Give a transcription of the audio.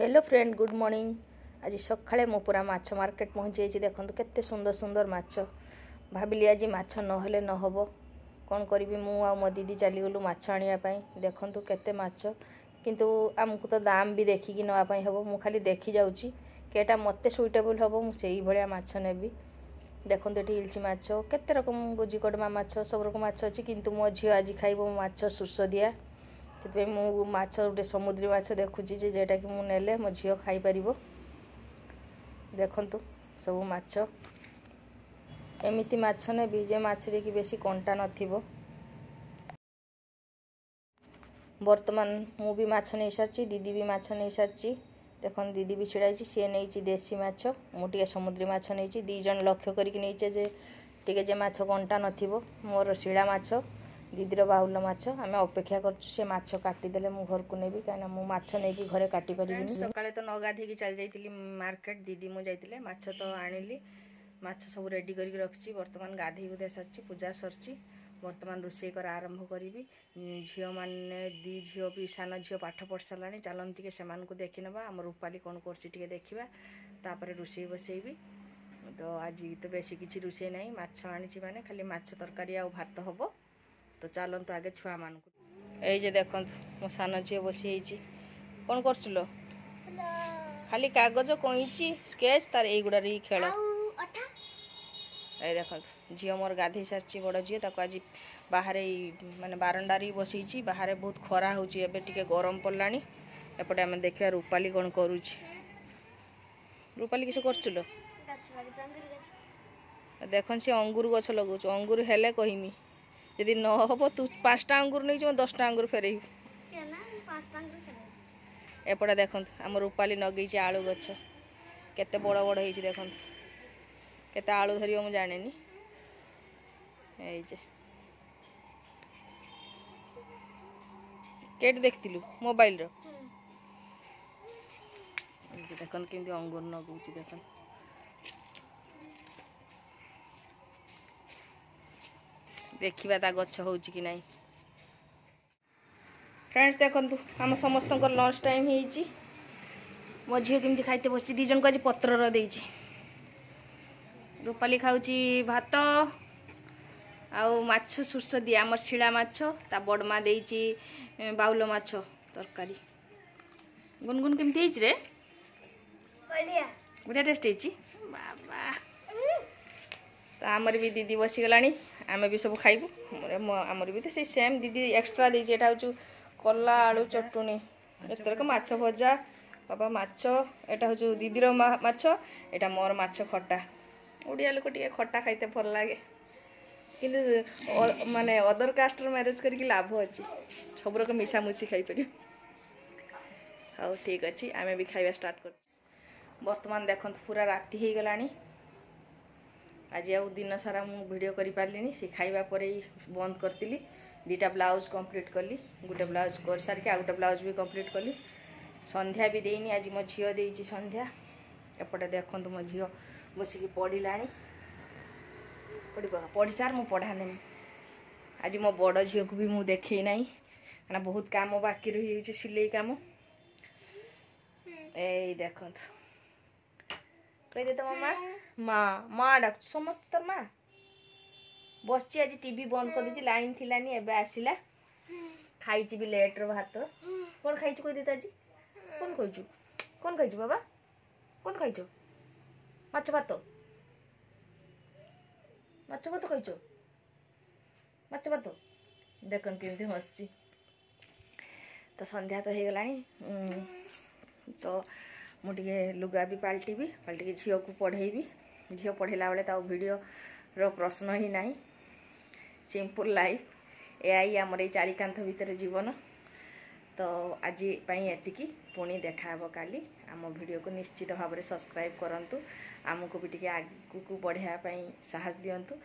Hello friend good morning ଆଜି ସକାଳେ ମୁଁ ପୁରା ମାଛ ମାର୍କେଟ ପହଞ୍ଚିଯାଇଛି ଦେଖନ୍ତୁ କେତେ ସୁନ୍ଦର ସୁନ୍ଦର ମାଛ ଭାବିଲି ଆଜି ମାଛ ନହେଲେ ନହେବ କ'ଣ କରିବି ମୁଁ ଆଉ ମୋ ଦିଦି ଚାଲିଗଲୁ ମାଛ ଆଣିବା ପାଇଁ ଦେଖନ୍ତୁ କେତେ ମାଛ କିନ୍ତୁ ଆମକୁ ତ ଦାମ୍ ବି ଦେଖିକି ନେବା ପାଇଁ ହେବ ମୁଁ ଖାଲି ଦେଖିଯାଉଛି କେଟା ମୋତେ ସୁଇଟେବୁଲ୍ ହେବ ମୁଁ ସେଇଭଳିଆ ମାଛ ନେବି ଦେଖନ୍ତୁ ଏଠି ଇଲିଚି ମାଛ କେତେ ରକମ ଗୁଜିକଡ଼ମା ମାଛ ସବୁ ରକମ ମାଛ ଅଛି କିନ୍ତୁ ମୋ ଝିଅ ଆଜି ଖାଇବ ମାଛ ଶୋଷ ଦିଆ ସେଥିପାଇଁ ମୁଁ ମାଛ ଗୋଟେ ସମୁଦ୍ରୀ ମାଛ ଦେଖୁଛି ଯେ ଯେଉଁଟାକି ମୁଁ ନେଲେ ମୋ ଝିଅ ଖାଇପାରିବ ଦେଖନ୍ତୁ ସବୁ ମାଛ ଏମିତି ମାଛ ନେବି ଯେ ମାଛରେ କି ବେଶୀ କଣ୍ଟା ନଥିବ ବର୍ତ୍ତମାନ ମୁଁ ବି ମାଛ ନେଇସାରିଛି ଦିଦି ବି ମାଛ ନେଇସାରିଛି ଦେଖନ୍ତୁ ଦିଦି ବି ଛିଡ଼ା ହେଇଛି ସିଏ ନେଇଛି ଦେଶୀ ମାଛ ମୁଁ ଟିକେ ସମୁଦ୍ରୀ ମାଛ ନେଇଛି ଦୁଇ ଜଣ ଲକ୍ଷ୍ୟ କରିକି ନେଇଛେ ଯେ ଟିକେ ଯେ ମାଛ କଣ୍ଟା ନଥିବ ମୋର ଶିଳା ମାଛ দিদির বাহুল মাছ আমি অপেক্ষা করছু সে মাছ কাটিদেলে মু ঘরকু নেবি কিনা মু মাছ নেই ঘরে কাটি পারিবিনি সকালে তো নগাধিকি চাল যাই মার্কেট দিদি মু যাই মাছ তো আনিলি মাছ সব রেডি করি রাখছি বর্তমান গাধেই গুধে সরছি পূজা সরছি বর্তমান রোষেই করা আরম্ভ করিবি ঝিও মানে দি ঝিও বি সান ঝিও পাঠ পড়ি সারা চালন টিকে সে দেখি নেবা আমার রূপালি কোণ করছি টিকে দেখিবা তাপরে রোষেই বসাইবি তো আজি তো বেশি কিছু রোষেই নাই মাছ আনিছি মানে খালি মাছ তরকারি আর ভাত হব তো তো আগে ছুঁয়া মানুষ এই যে দেখুন মো সান ଝିଅ বসে ହେଇଛି କ'ଣ କରୁଥିଲ ଖାଲି କାଗଜ କଇଁଚି ସ୍କେଚ୍ ତାର ଏଇଗୁଡ଼ାରେ ହିଁ খেল এই দেখ ঝিও মোর গাধি সারছি বড় ঝিও তাকে আজ বাহারে মানে বারণ্ডারে বসেছি বাহারে বহুত খরা হচ্ছে এবে টিকে গরম পড়লা এপটে আমি দেখা রূপালি কোণ করুছি রূপালি কিছু করছিল দেখুন সে অঙ্গুর গছ লগাউছ অঙ্গুর হলে কহিমি যদি ন হব তু পাঁচটা আঙ্গুর নিয়ে যাব দশটা আঙ্গুর ফেরাই এপটা দেখুন আমার রূপালী নগেছে আলু গছ কেতে বড় বড় হয়েছে দেখুন কেতে আলু ধরব মু জানিনি এই যে কেটে দেখলু মোবাইলর দেখুন কেমতি অঙ্গুর নগুছি দেখুন ଦେଖିବା ତା ଗଛ ହେଉଛି କି ନାହିଁ ଫ୍ରେଣ୍ଡସ୍ ଦେଖନ୍ତୁ ଆମ ସମସ୍ତଙ୍କର ଲଞ୍ଚ ଟାଇମ୍ ହେଇଛି ମୋ ଝିଅ କେମିତି ଖାଇତେ ବସିଛି ଦୁଇ ଜଣଙ୍କୁ ଆଜି ପତ୍ରର ଦେଇଛି ରୂପାଲି ଖାଉଛି ଭାତ ଆଉ ମାଛ ସୋର୍ଷ ଦିଏ ଆମର ଶିଳା ମାଛ ତା ବଡ଼ ମା ଦେଇଛି ବାଉଲ ମାଛ ତରକାରୀ ଗୁନଗୁନ କେମିତି ହେଇଛି ରେ ବଢ଼ିଆ ଟେଷ୍ଟ ହେଇଛି ବାବା ତ ଆମର ବି ଦିଦି ବସିଗଲାଣି ଆମେ ବି ସବୁ ଖାଇବୁ ଆମର ବି ତ ସେଇ ସେମ୍ ଦିଦି ଏକ୍ସଟ୍ରା ଦେଇଛି ଏଇଟା ହେଉଛି କଲା ଆଳୁ ଚଟୁଣି ଏଥରକ ମାଛ ଭଜା ବାବା ମାଛ ଏଇଟା ହେଉଛି ଦିଦିର ମାଛ ଏଇଟା ମୋର ମାଛ ଖଟା ଓଡ଼ିଆ ଲୋକ ଟିକେ ଖଟା ଖାଇତେ ଭଲ ଲାଗେ କିନ୍ତୁ ମାନେ ଅଦର କାଷ୍ଟର ମ୍ୟାରେଜ୍ କରିକି ଲାଭ ଅଛି ସବୁ ରକମ ମିଶାମିଶି ଖାଇପାରିବୁ ହଉ ଠିକ୍ ଅଛି ଆମେ ବି ଖାଇବା ଷ୍ଟାର୍ଟ କରୁଛୁ ବର୍ତ୍ତମାନ ଦେଖନ୍ତୁ ପୁରା ରାତି ହେଇଗଲାଣି ଆଜି ଆଉ ଦିନ ସାରା ମୁଁ ଭିଡ଼ିଓ କରିପାରିଲିନି ସେ ଖାଇବା ପରେ ବନ୍ଦ କରିଥିଲି ଦୁଇଟା ବ୍ଲାଉଜ୍ କମ୍ପ୍ଲିଟ୍ କଲି ଗୋଟେ ବ୍ଲାଉଜ୍ କରିସାରିକି ଆଉ ଗୋଟେ ବ୍ଲାଉଜ୍ ବି କମ୍ପ୍ଲିଟ୍ କଲି ସନ୍ଧ୍ୟା ବି ଦେଇନି ଆଜି ମୋ ଝିଅ ଦେଇଛି ସନ୍ଧ୍ୟା ଏପଟେ ଦେଖନ୍ତୁ ମୋ ଝିଅ ବସିକି ପଢ଼ିଲାଣି ପଢ଼ିବ ପଢ଼ି ସାର୍ ମୁଁ ପଢ଼ା ନେବି ଆଜି ମୋ ବଡ଼ ଝିଅକୁ ବି ମୁଁ ଦେଖେଇ ନାହିଁ କାରଣ ବହୁତ କାମ ବାକି ରହିଯାଇଛି ସିଲେଇ କାମ ଏଇ ଦେଖନ୍ତୁ কই দে তো মামা হ্যাঁ। মা মা ডাক সমস্ত তোর মা বসছি আজ টিভি বন্ধ করে করেছি লাইন থিলানি এবে আসিলা হ্যাঁ। খাইছি বি লেট র ভাত হ্যাঁ। কোন খাইছি কই দে তো আজ কোন খাইছু কোন খাইছু বাবা কোন খাইছো মাছ ভাত মাছ ମାଛ ଭାତ ଖାଇଛ ମାଛ ଭାତ ଦେଖନ୍ତୁ କେମିତି তো সন্ধ্যা তো ତ গলানি তো ମୁଁ ଟିକେ ଲୁଗା ବି ପାଲଟିବି ପାଲଟିକି ଝିଅକୁ ପଢ଼େଇବି ଝିଅ ପଢ଼େଇଲା ବେଳେ ତା ଭିଡ଼ିଓର ପ୍ରଶ୍ନ ହିଁ ନାହିଁ ସିମ୍ପୁଲ୍ ଲାଇଫ୍ ଏହା ହିଁ ଆମର ଏଇ ଚାରିକାନ୍ଥ ଭିତରେ ଜୀବନ ତ ଆଜି ପାଇଁ ଏତିକି ପୁଣି ଦେଖାହେବ କାଲି ଆମ ଭିଡ଼ିଓକୁ ନିଶ୍ଚିତ ଭାବରେ ସବସ୍କ୍ରାଇବ୍ କରନ୍ତୁ ଆମକୁ ବି ଟିକେ ଆଗକୁ ବଢ଼େଇବା ପାଇଁ ସାହସ ଦିଅନ୍ତୁ